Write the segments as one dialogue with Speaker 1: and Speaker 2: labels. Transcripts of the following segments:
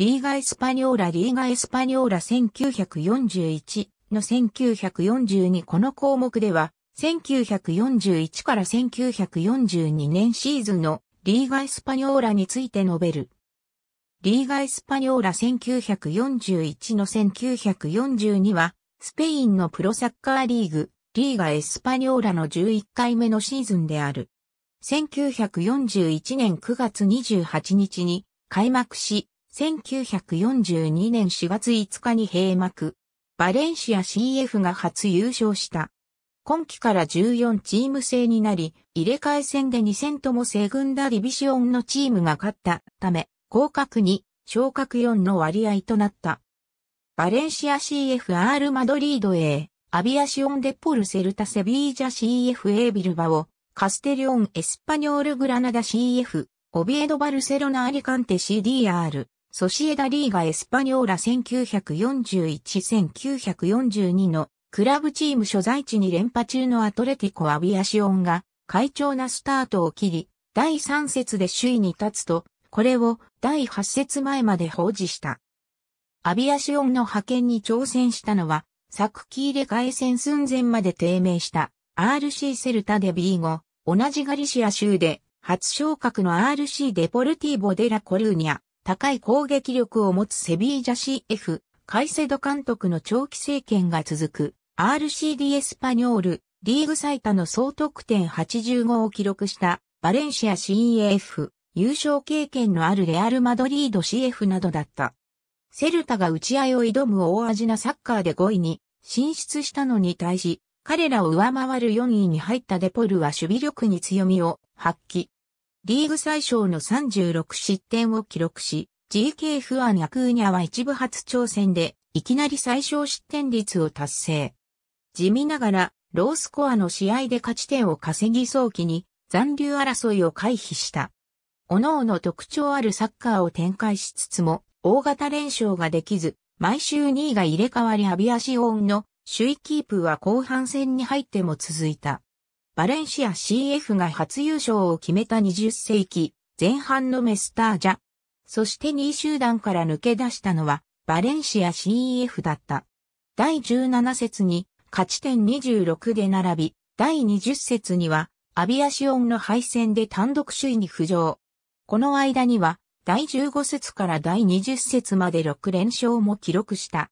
Speaker 1: リーガエスパニョーラリーガエスパニョーラ1941の1942この項目では、1941から1942年シーズンのリーガエスパニョーラについて述べる。リーガエスパニョーラ1941の1942は、スペインのプロサッカーリーグ、リーガエスパニョーラの11回目のシーズンである。1941年9月28日に開幕し、1942年4月5日に閉幕。バレンシア CF が初優勝した。今季から14チーム制になり、入れ替え戦で2戦ともセグンダリビシオンのチームが勝ったため、降格2、昇格4の割合となった。バレンシア CFR マドリード A、アビアシオンデポルセルタセビージャ CFA ビルバオ、カステリオンエスパニョールグラナダ CF、オビエドバルセロナアリカンテ CDR、ソシエダリーガエスパニョーラ1941-1942のクラブチーム所在地に連覇中のアトレティコアビアシオンが快調なスタートを切り、第3節で首位に立つと、これを第8節前まで保持した。アビアシオンの覇権に挑戦したのは、昨季入れ替え戦寸前まで低迷した RC セルタデビーゴ、同じガリシア州で初昇格の RC デポルティボデラコルーニャ、高い攻撃力を持つセビージャ CF、カイセド監督の長期政権が続く RCD エスパニョール、リーグ最多の総得点85を記録したバレンシア CEF、優勝経験のあるレアルマドリード CF などだった。セルタが打ち合いを挑む大味なサッカーで5位に進出したのに対し、彼らを上回る4位に入ったデポルは守備力に強みを発揮。リーグ最小の36失点を記録し、GK フアン・ヤクーニャは一部初挑戦で、いきなり最小失点率を達成。地味ながら、ロースコアの試合で勝ち点を稼ぎ早期に、残留争いを回避した。各々特徴あるサッカーを展開しつつも、大型連勝ができず、毎週2位が入れ替わりアビアシオンの首位キープは後半戦に入っても続いた。バレンシア CF が初優勝を決めた20世紀前半のメスタージャ。そして2位集団から抜け出したのはバレンシア CF だった。第17節に勝ち点26で並び、第20節にはアビアシオンの敗戦で単独首位に浮上。この間には第15節から第20節まで6連勝も記録した。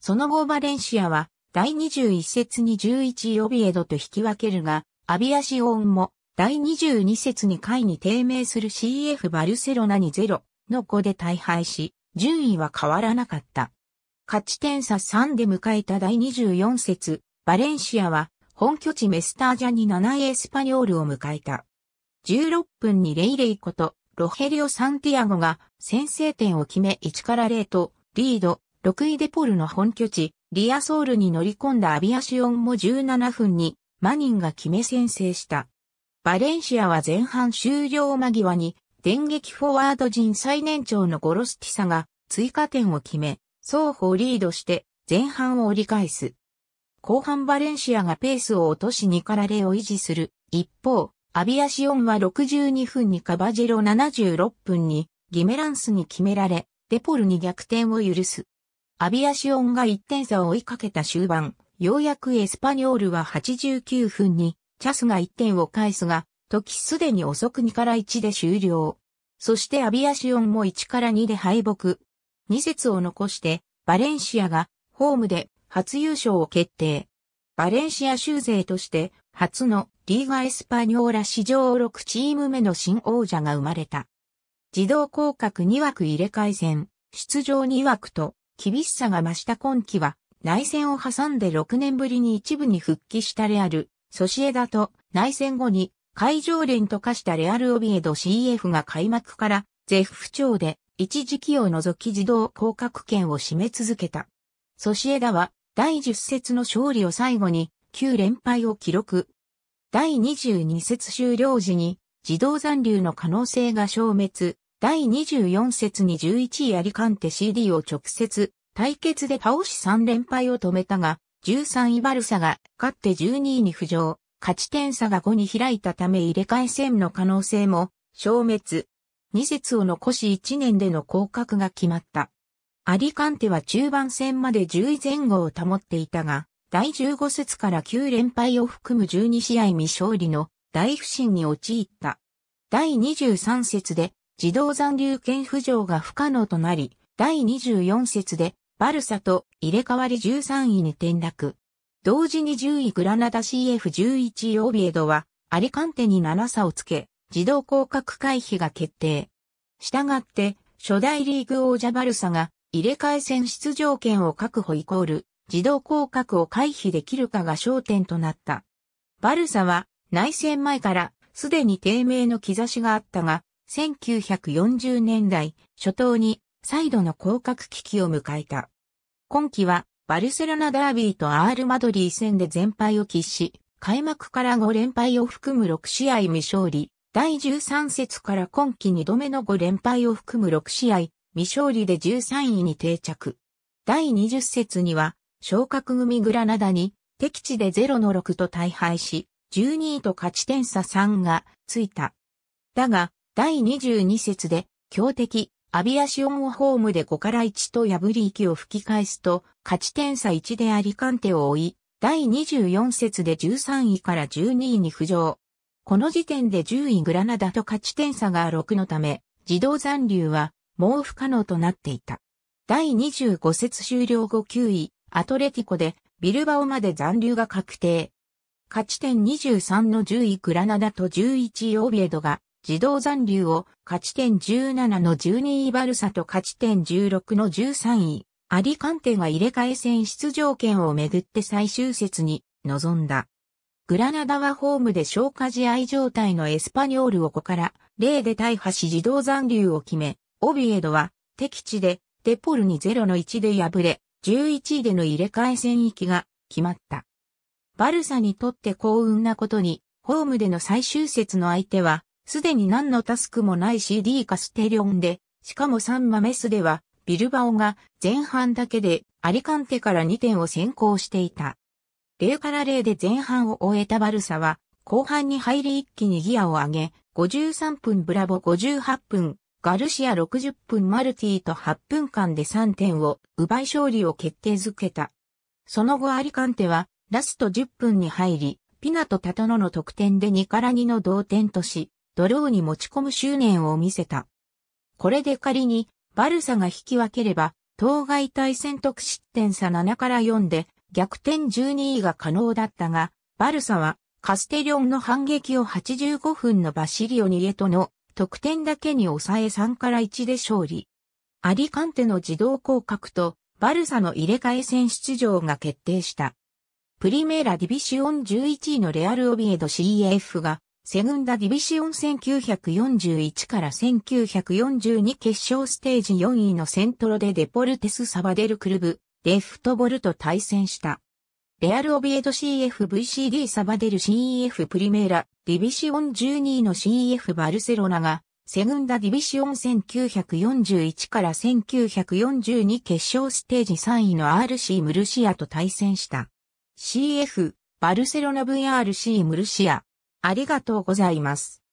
Speaker 1: その後バレンシアは第21節に11オビエドと引き分けるが、アビアシオンも第22節に下位に低迷する CF バルセロナに0の5で大敗し、順位は変わらなかった。勝ち点差3で迎えた第24節、バレンシアは本拠地メスタージャに7エスパニョールを迎えた。16分にレイレイことロヘリオ・サンティアゴが先制点を決め1から0とリード、6位デポルの本拠地、リアソールに乗り込んだアビアシオンも17分にマニンが決め先制した。バレンシアは前半終了間際に電撃フォワード陣最年長のゴロスティサが追加点を決め、双方リードして前半を折り返す。後半バレンシアがペースを落とし2から0を維持する。一方、アビアシオンは62分にカバジェロ76分にギメランスに決められ、デポルに逆転を許す。アビアシオンが1点差を追いかけた終盤、ようやくエスパニョールは89分にチャスが1点を返すが、時すでに遅く2から1で終了。そしてアビアシオンも1から2で敗北。2節を残してバレンシアがホームで初優勝を決定。バレンシア州勢として初のリーガエスパニョーラ史上6チーム目の新王者が生まれた。自動降格2枠入れ替え戦、出場2枠と厳しさが増した今季は内戦を挟んで6年ぶりに一部に復帰したレアル、ソシエダと内戦後に会場連と化したレアルオビエド CF が開幕から絶不調で一時期を除き自動降格権を占め続けた。ソシエダは第10節の勝利を最後に9連敗を記録。第22節終了時に自動残留の可能性が消滅。第24節に11位アリカンテ CD を直接対決で倒し3連敗を止めたが、13位バルサが勝って12位に浮上、勝ち点差が5に開いたため入れ替え戦の可能性も消滅。2節を残し1年での降格が決まった。アリカンテは中盤戦まで10位前後を保っていたが、第15節から9連敗を含む12試合未勝利の大不振に陥った。第23節で自動残留権浮上が不可能となり、第24節でバルサと入れ替わり13位に転落。同時に10位グラナダ CF11 位オビエドはアリカンテに7差をつけ、自動降格回避が決定。したがって、初代リーグ王者バルサが入れ替え戦出場権を確保イコール自動降格を回避できるかが焦点となった。バルサは内戦前からすでに低迷の兆しがあったが、1940年代初頭に再度の降格危機を迎えた。今季はバルセロナダービーとアールマドリー戦で全敗を喫し、開幕から5連敗を含む6試合未勝利、第13節から今季2度目の5連敗を含む6試合未勝利で13位に定着。第20節には昇格組グラナダに敵地で0の6と大敗し、12位と勝ち点差3がついた。だが、第22節で強敵アビアシオンをホームで5から1と破り息を吹き返すと、勝ち点差1でアリカンテを追い、第24節で13位から12位に浮上。この時点で10位グラナダと勝ち点差が6のため、自動残留はもう不可能となっていた。第25節終了後9位、アトレティコでビルバオまで残留が確定。勝ち点23の10位グラナダと11位オビエドが自動残留を勝ち点17の12位バルサと勝ち点16の13位、アリカンテが入れ替え戦出場権をめぐって最終節に臨んだ。グラナダはホームで消化試合状態のエスパニョールをこから0で大破し自動残留を決め、オビエドは敵地でデポルに0の1で敗れ、11位での入れ替え戦行きが決まった。バルサにとって幸運なことに、ホームでの最終節の相手は、すでに何のタスクもない CD カステリオンで、しかもサンマメスでは、ビルバオが前半だけでアリカンテから2点を先行していた。0から0で前半を終えたバルサは、後半に入り一気にギアを上げ、53分ブラボ58分、ガルシア60分マルティと8分間で3点を奪い勝利を決定づけた。その後アリカンテはラスト10分に入り、ピナとタトノの得点で2から2の同点とし、ドローに持ち込む執念を見せた。これで仮にバルサが引き分ければ、当該対戦得失点差7から4で逆転12位が可能だったが、バルサはカステリョンの反撃を85分のバシリオニエトの得点だけに抑え3から1で勝利。アリカンテの自動降格とバルサの入れ替え戦出場が決定した。プリメーラディビシオン11位のレアルオビエド CF がセグンダディビシオン1941から1942決勝ステージ4位のセントロ・デ・デポルテス・サバデル・クルブ・デ・フトボルと対戦した。レアルオビエド CFVCD サバデル CEF プリメーラ、ディビシオン12位の CEF バルセロナが、セグンダディビシオン1941から1942決勝ステージ3位の RC ムルシアと対戦した。CF、バルセロナ VRC ムルシア、ありがとうございます。